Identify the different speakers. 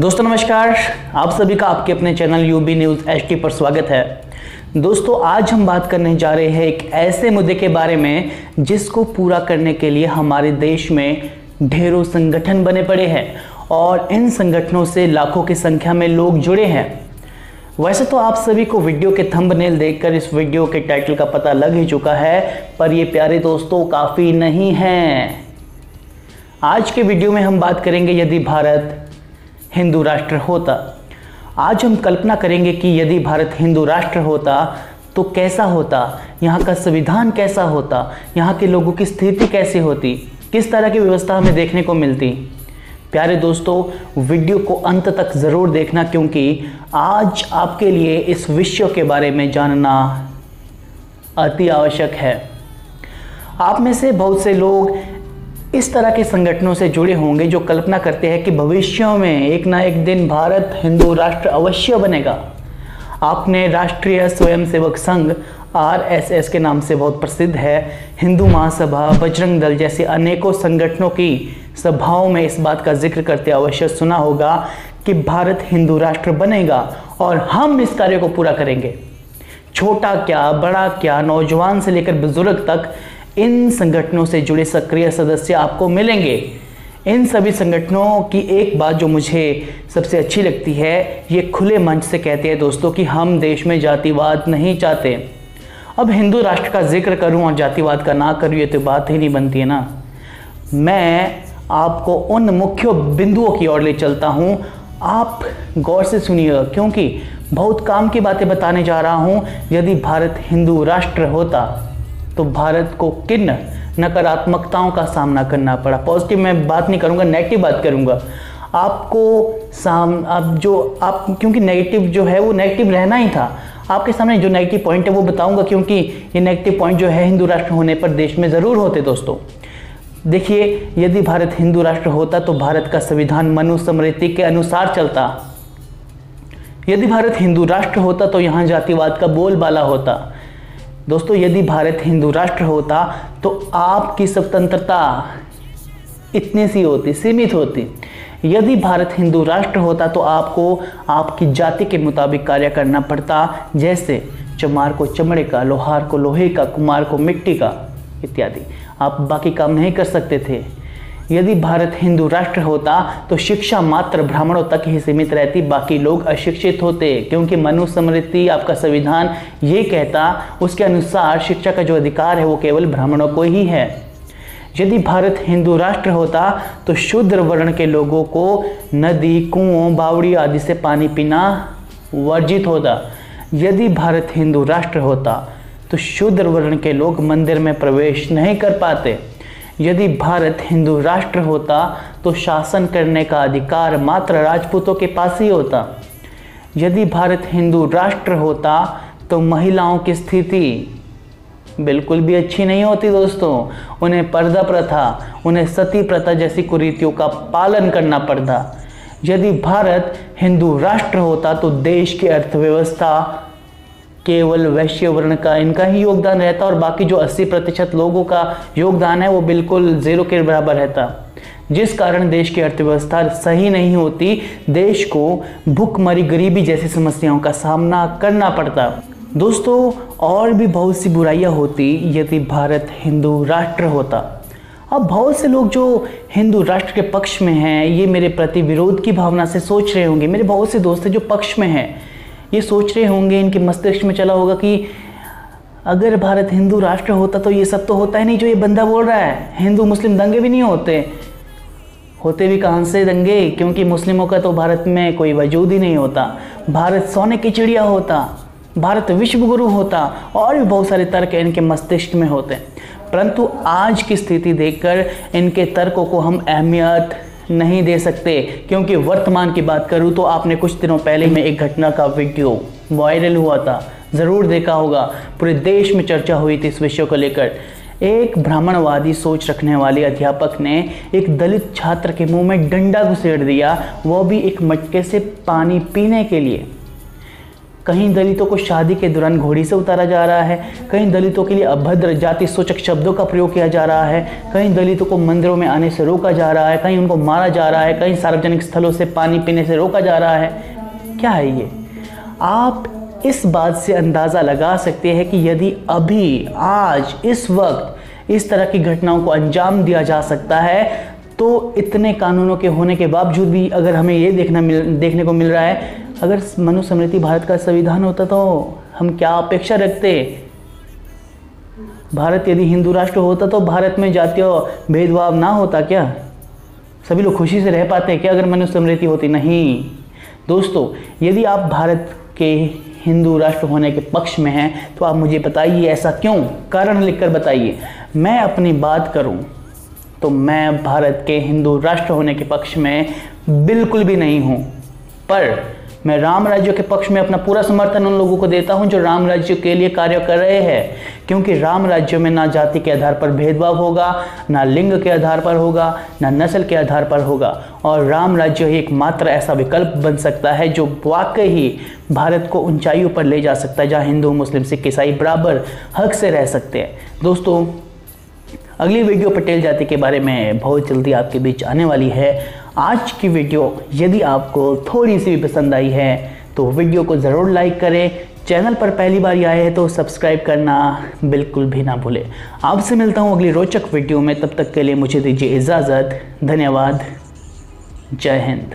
Speaker 1: दोस्तों, नमस्कार। आप सभी का आपके अपने चैनल यूबी न्यूज़ एच पर स्वागत है। दोस्तों, आज हम बात करने जा रहे हैं एक ऐसे मुद्दे के बारे में जिसको पूरा करने के लिए हमारे देश में ढेरों संगठन बने पड़े हैं और इन संगठनों से लाखों की संख्या में लोग जुड़े हैं। वैसे तो आप सभी को वीडियो के थंबनेल देखकर इस वीडियो के टाइटल का पता लग ही चुका है, पर ये प्यारे दोस्तों, काफ़ी नहीं हैं। आज के वीडियो में हम बात करेंगे यदि भारत हिंदू राष्ट्र होता। आज हम कल्पना करेंगे कि यदि भारत हिंदू राष्ट्र होता तो कैसा होता? यहाँ का संविधान कैसा होता? यहाँ के लोगों की स्थिति कैसी होती? किस तरह की व्यवस्था हमें देखने को मिलती? प्यारे दोस्तों, वीडियो को अंत तक ज़रूर देखना क्योंकि आज आपके लिए इस विषय के बारे में जानना अति आवश्यक है। आप में से बहुत से लोग इस तरह के संगठनों से जुड़े होंगे जो कल्पना करते हैं कि भविष्य में एक ना एक दिन भारत हिंदू राष्ट्र अवश्य बनेगा। आपने राष्ट्रीय स्वयंसेवक संघ आरएसएस के नाम से बहुत प्रसिद्ध है। हिंदू महासभा, बजरंग दल जैसे अनेकों संगठनों की सभाओं में इस बात का ज़िक्र करते अवश्य सुना होगा कि भारत हिंदू राष्ट्र बनेगा और हम इस कार्य को पूरा करेंगे। छोटा क्या, बड़ा क्या, नौजवान से लेकर बुज़ुर्ग तक इन संगठनों से जुड़े सक्रिय सदस्य आपको मिलेंगे। इन सभी संगठनों की एक बात जो मुझे सबसे अच्छी लगती है, ये खुले मंच से कहते हैं दोस्तों कि हम देश में जातिवाद नहीं चाहते। अब हिंदू राष्ट्र का ज़िक्र करूँ और जातिवाद का ना करूँ ये तो बात ही नहीं बनती है ना। मैं आपको उन मुख्य बिंदुओं की ओर ले चलता हूँ। आप गौर से सुनिए क्योंकि बहुत काम की बातें बताने जा रहा हूँ, यदि भारत हिंदू राष्ट्र होता। तो भारत को किन नकारात्मकताओं का सामना करना पड़ा? पॉजिटिव मैं बात नहीं करूँगा नेगेटिव बात करूँगा। आपको साम, आप जो, आप, क्योंकि नेगेटिव जो है वो नेगेटिव रहना ही था। आपके सामने जो नेगेटिव पॉइंट है वो बताऊँगा, क्योंकि ये नेगेटिव पॉइंट जो है हिंदू राष्ट्र होने पर देश में ज़रूर होते दोस्तों। देखिए, यदि भारत हिंदू राष्ट्र होता तो भारत का संविधान मनुस्मृति के अनुसार चलता। यदि भारत हिंदू राष्ट्र होता तो यहाँ जातिवाद का बोलबाला होता। दोस्तों, यदि भारत हिंदू राष्ट्र होता तो आपकी स्वतंत्रता इतनी सी होती, सीमित होती। यदि भारत हिंदू राष्ट्र होता तो आपको आपकी जाति के मुताबिक कार्य करना पड़ता, जैसे चमार को चमड़े का, लोहार को लोहे का, कुमार को मिट्टी का, इत्यादि। आप बाकी काम नहीं कर सकते थे। यदि भारत हिंदू राष्ट्र होता तो शिक्षा मात्र ब्राह्मणों तक ही सीमित रहती, बाकी लोग अशिक्षित होते। क्योंकि मनुस्मृति आपका संविधान ये कहता, उसके अनुसार शिक्षा का जो अधिकार है, वो केवल ब्राह्मणों को ही है। यदि भारत हिंदू राष्ट्र होता तो शूद्र वर्ण के लोगों को नदी, कुओं, बावड़ी आदि से पानी पीना वर्जित होता। यदि भारत हिंदू राष्ट्र होता तो शूद्र वर्ण के लोग मंदिर में प्रवेश नहीं कर पाते। यदि भारत हिंदू राष्ट्र होता तो शासन करने का अधिकार मात्र राजपूतों के पास ही होता। यदि भारत हिंदू राष्ट्र होता तो महिलाओं की स्थिति बिल्कुल भी अच्छी नहीं होती दोस्तों। उन्हें पर्दा प्रथा, उन्हें सती प्रथा जैसी कुरीतियों का पालन करना पड़ता। यदि भारत हिंदू राष्ट्र होता तो देश की अर्थव्यवस्था केवल वैश्य वर्ण का इनका ही योगदान रहता और बाकी जो 80 प्रतिशत लोगों का योगदान है वो बिल्कुल ज़ीरो के बराबर रहता। जिस कारण देश की अर्थव्यवस्था सही नहीं होती, देश को भूखमरी गरीबी जैसी समस्याओं का सामना करना पड़ता। दोस्तों, और भी बहुत सी बुराइयाँ होती यदि भारत हिंदू राष्ट्र होता। अब बहुत से लोग जो हिंदू राष्ट्र के पक्ष में हैं, ये मेरे प्रति विरोध की भावना से सोच रहे होंगे। मेरे बहुत से दोस्त हैं जो पक्ष में हैं। ये सोच रहे होंगे, इनके मस्तिष्क में चला होगा कि अगर भारत हिंदू राष्ट्र होता तो ये सब तो होता ही नहीं, जो ये बंदा बोल रहा है, हिंदू मुस्लिम दंगे भी नहीं होते। होते भी कहाँ से दंगे? क्योंकि मुस्लिमों का तो भारत में कोई वजूद ही नहीं होता। भारत सोने की चिड़िया होता, भारत विश्व गुरु होता, और भी बहुत सारे तर्क इनके मस्तिष्क में होते। परंतु आज की स्थिति देखकर इनके तर्कों को हम अहमियत नहीं दे सकते। क्योंकि वर्तमान की बात करूँ तो आपने कुछ दिनों पहले में एक घटना का वीडियो वायरल हुआ था। ज़रूर देखा होगा। पूरे देश में चर्चा हुई थी इस विषय को लेकर। एक ब्राह्मणवादी सोच रखने वाले अध्यापक ने एक दलित छात्र के मुँह में डंडा घुसेड़ दिया। वो भी एक मटके से पानी पीने के लिए। कहीं दलितों को शादी के दौरान घोड़ी से उतारा जा रहा है, कहीं दलितों के लिए अभद्र जाति सूचक शब्दों का प्रयोग किया जा रहा है, कहीं दलितों को मंदिरों में आने से रोका जा रहा है, कहीं उनको मारा जा रहा है, कहीं सार्वजनिक स्थलों से पानी पीने से रोका जा रहा है। क्या है ये? आप इस बात से अंदाज़ा लगा सकते हैं कि यदि अभी, आज, इस वक्त, इस तरह की घटनाओं को अंजाम दिया जा सकता है तो इतने कानूनों के होने के बावजूद भी अगर हमें ये देखना मिल, देखने को मिल रहा है अगर मनुस्मृति भारत का संविधान होता तो हम क्या अपेक्षा रखते? भारत यदि हिंदू राष्ट्र होता तो भारत में जातीय भेदभाव ना होता क्या? सभी लोग खुशी से रह पाते हैं क्या अगर मनुस्मृति होती नहीं? दोस्तों, यदि आप भारत के हिंदू राष्ट्र होने के पक्ष में हैं तो आप मुझे बताइए ऐसा क्यों? कारण लिखकर बताइए। मैं अपनी बात करूँ तो मैं भारत के हिंदू राष्ट्र होने के पक्ष में बिल्कुल भी नहीं हूँ। पर मैं राम राज्य के पक्ष में अपना पूरा समर्थन उन लोगों को देता हूँ जो राम राज्य के लिए कार्य कर रहे हैं। क्योंकि राम राज्य में ना जाति के आधार पर भेदभाव होगा, ना लिंग के आधार पर होगा, ना नस्ल के आधार पर होगा। और राम राज्य ही एकमात्र ऐसा विकल्प बन सकता है जो वाकई भारत को ऊंचाइयों पर ले जा सकता है, जहाँ हिंदू, मुस्लिम, सिख, ईसाई बराबर हक से रह सकते हैं। दोस्तों, अगली वीडियो पटेल जाति के बारे में बहुत जल्दी आपके बीच आने वाली है। आज की वीडियो यदि आपको थोड़ी सी भी पसंद आई है तो वीडियो को ज़रूर लाइक करें। चैनल पर पहली बार आए हैं तो सब्सक्राइब करना बिल्कुल भी ना भूलें। आपसे मिलता हूँ अगली रोचक वीडियो में, तब तक के लिए मुझे दीजिए इजाज़त। धन्यवाद। जय हिंद।